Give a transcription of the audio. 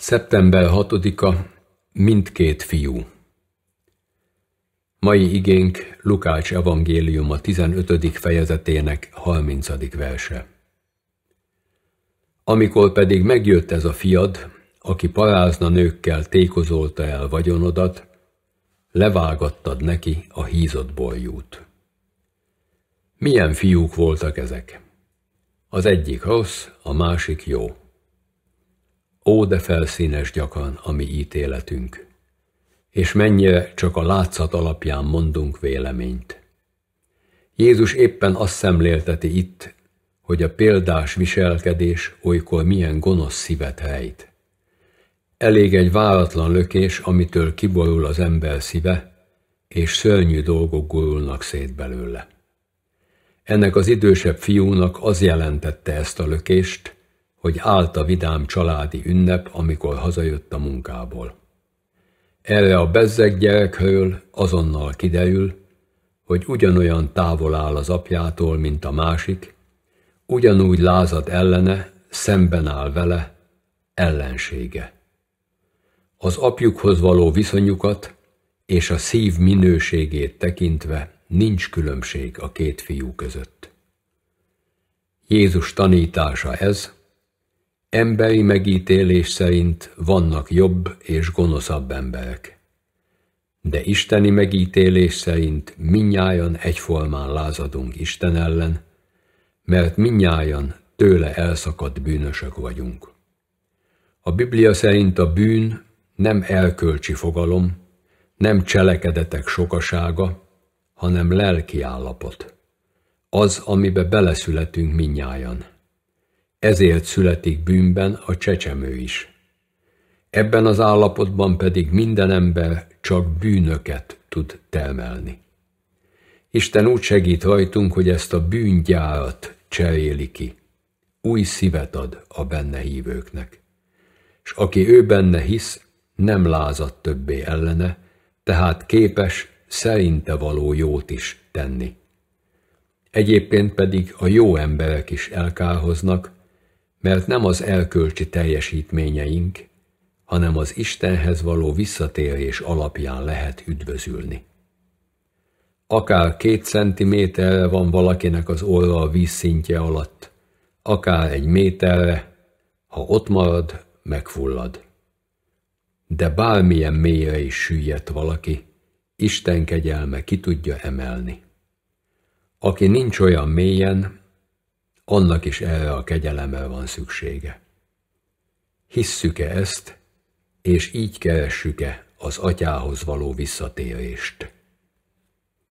Szeptember 6-a mindkét fiú. Mai igénk Lukács evangéliuma 15. fejezetének 30. verse. Amikor pedig megjött ez a fiad, aki parázna nőkkel tékozolta el vagyonodat, levágattad neki a hízott boljút. Milyen fiúk voltak ezek? Az egyik rossz, a másik jó. Ó, de felszínes gyakran a mi ítéletünk, és mennyire csak a látszat alapján mondunk véleményt. Jézus éppen azt szemlélteti itt, hogy a példás viselkedés olykor milyen gonosz szívet helyt. Elég egy váratlan lökés, amitől kiborul az ember szíve, és szörnyű dolgok gurulnak szét belőle. Ennek az idősebb fiúnak az jelentette ezt a lökést, hogy állt a vidám családi ünnep, amikor hazajött a munkából. Erre a bezzeg gyerekről azonnal kiderül, hogy ugyanolyan távol áll az apjától, mint a másik, ugyanúgy lázad ellene, szemben áll vele, ellensége. Az apjukhoz való viszonyukat és a szív minőségét tekintve nincs különbség a két fiú között. Jézus tanítása ez, Emberi megítélés szerint vannak jobb és gonoszabb emberek. De isteni megítélés szerint minnyájan egyformán lázadunk Isten ellen, mert minnyájan tőle elszakadt bűnösök vagyunk. A Biblia szerint a bűn nem elkölcsi fogalom, nem cselekedetek sokasága, hanem lelki állapot. Az, amibe beleszületünk minnyájan. Ezért születik bűnben a csecsemő is. Ebben az állapotban pedig minden ember csak bűnöket tud termelni. Isten úgy segít rajtunk, hogy ezt a bűngyárat cseréli ki. Új szívet ad a benne hívőknek. És aki ő benne hisz, nem lázad többé ellene, tehát képes szerinte való jót is tenni. Egyébként pedig a jó emberek is elkárhoznak, mert nem az elkölcsi teljesítményeink, hanem az Istenhez való visszatérés alapján lehet üdvözülni. Akár két centiméterre van valakinek az orra a vízszintje alatt, akár egy méterre, ha ott marad, megfullad. De bármilyen mélyre is süllyedt valaki, Isten kegyelme ki tudja emelni. Aki nincs olyan mélyen, annak is erre a kegyelemre van szüksége. Hisszük-e ezt, és így keressük-e az atyához való visszatérést?